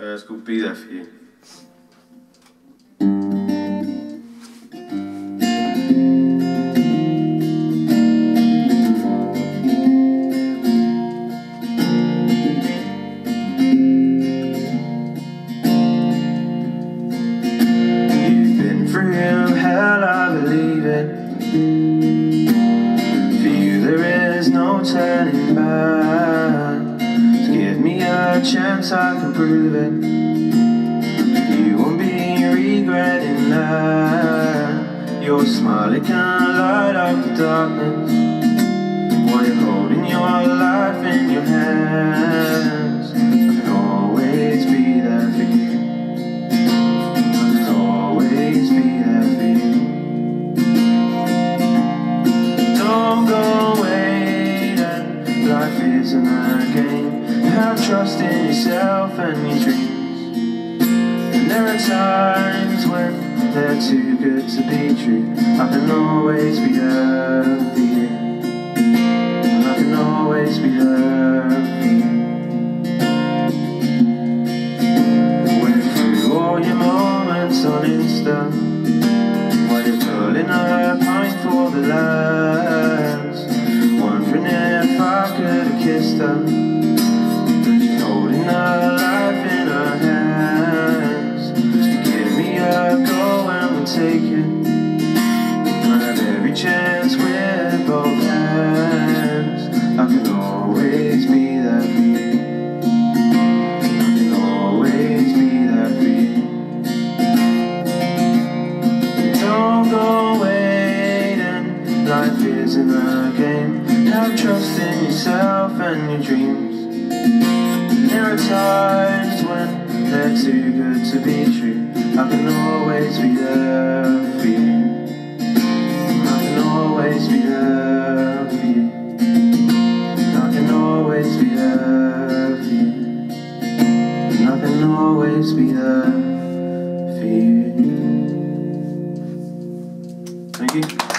Uh, it's called Be There For You. You've chance, I can prove it. You won't be regretting that. Your smile, it can light up the darkness. Have trust in yourself and your dreams. And there are times when they're too good to be true. I can always be there for you. And I can always be there for you. Went through all your moments on Insta While you're pulling a pint for the last. Wondering if I could have kissed her take it have every chance with both hands I can always be there for you I can always be there for don't go waiting. Life isn't a game. Have trust in yourself and your dreams. There are times when they're too good to be true. I can always be. I can always be. I can always be I can always be. Thank you.